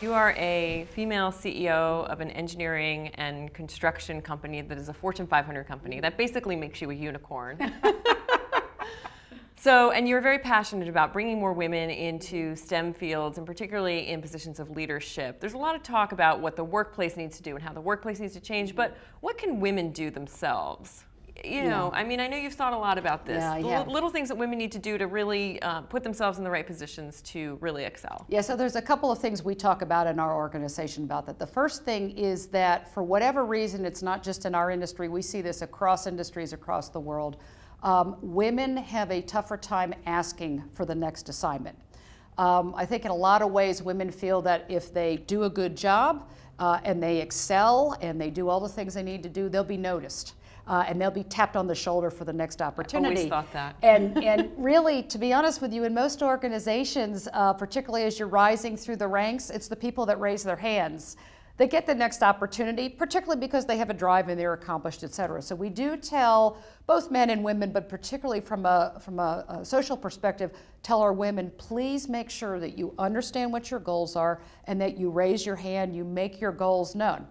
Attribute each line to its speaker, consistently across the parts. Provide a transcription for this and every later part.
Speaker 1: You are a female CEO of an engineering and construction company that is a Fortune 500 company. That basically makes you a unicorn. so, and you're very passionate about bringing more women into STEM fields and particularly in positions of leadership. There's a lot of talk about what the workplace needs to do and how the workplace needs to change, but what can women do themselves? You know, yeah. I mean, I know you've thought a lot about this. Yeah, yeah. little things that women need to do to really uh, put themselves in the right positions to really excel.
Speaker 2: Yeah, so there's a couple of things we talk about in our organization about that. The first thing is that for whatever reason, it's not just in our industry, we see this across industries across the world. Um, women have a tougher time asking for the next assignment. Um, I think in a lot of ways, women feel that if they do a good job uh, and they excel and they do all the things they need to do, they'll be noticed uh, and they'll be tapped on the shoulder for the next opportunity.
Speaker 1: I always thought that.
Speaker 2: and, and really, to be honest with you, in most organizations, uh, particularly as you're rising through the ranks, it's the people that raise their hands they get the next opportunity, particularly because they have a drive and they're accomplished, et cetera. So we do tell both men and women, but particularly from a, from a, a, social perspective, tell our women, please make sure that you understand what your goals are and that you raise your hand, you make your goals known.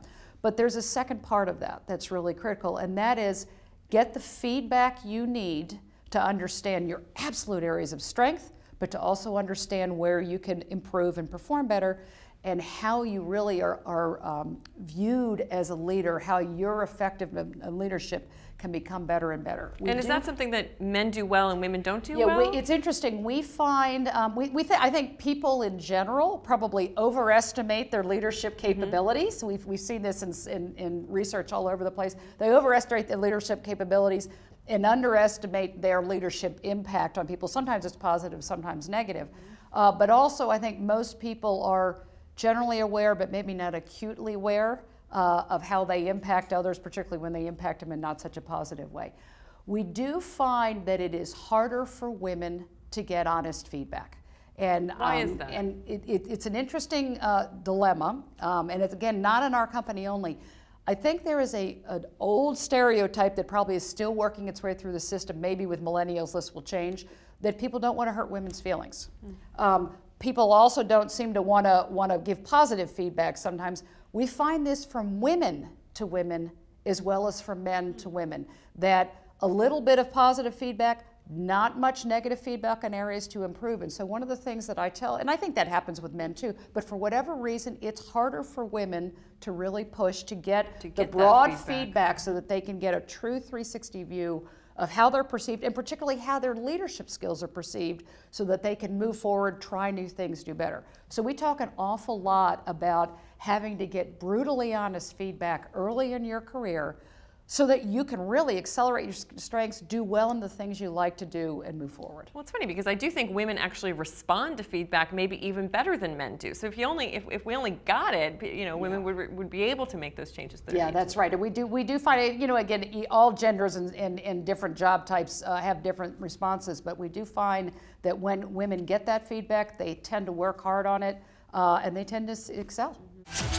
Speaker 2: But there's a second part of that that's really critical, and that is get the feedback you need to understand your absolute areas of strength, but to also understand where you can improve and perform better and how you really are, are um, viewed as a leader, how your effectiveness in leadership can become better and better.
Speaker 1: We and is do, that something that men do well and women don't do
Speaker 2: yeah,
Speaker 1: well?
Speaker 2: Yeah, it's interesting. We find, um, we, we th I think people in general probably overestimate their leadership mm-hmm. capabilities. Mm -hmm. We've, we've seen this in, in, in research all over the place. They overestimate their leadership capabilities and underestimate their leadership impact on people. Sometimes it's positive, sometimes negative. Uh, but also, I think most people are generally aware, but maybe not acutely aware uh, of how they impact others, particularly when they impact them in not such a positive way. We do find that it is harder for women to get honest feedback.
Speaker 1: And, Why um, is that?
Speaker 2: And it, it, it's an interesting uh, dilemma, um, and it's again not in our company only. I think there is a, an old stereotype that probably is still working its way through the system. Maybe with millennials this will change. That people don't want to hurt women's feelings. Mm. Um, people also don't seem to want to want to give positive feedback sometimes. We find this from women to women as well as from men to women that a little bit of positive feedback, not much negative feedback on areas to improve. And so one of the things that I tell, and I think that happens with men too, but for whatever reason, it's harder for women to really push to get, to get the broad feedback. feedback so that they can get a true 360 view of how they're perceived and particularly how their leadership skills are perceived so that they can move forward, try new things, do better. So we talk an awful lot about having to get brutally honest feedback early in your career so that you can really accelerate your strengths, do well in the things you like to do, and move forward.
Speaker 1: Well, it's funny because I do think women actually respond to feedback maybe even better than men do. So if you only if, if we only got it, you know, women yeah. would, would be able to make those changes. That
Speaker 2: yeah, that's right. And we do we do find it. You know, again, all genders and, and, and different job types uh, have different responses, but we do find that when women get that feedback, they tend to work hard on it, uh, and they tend to excel. Mm -hmm.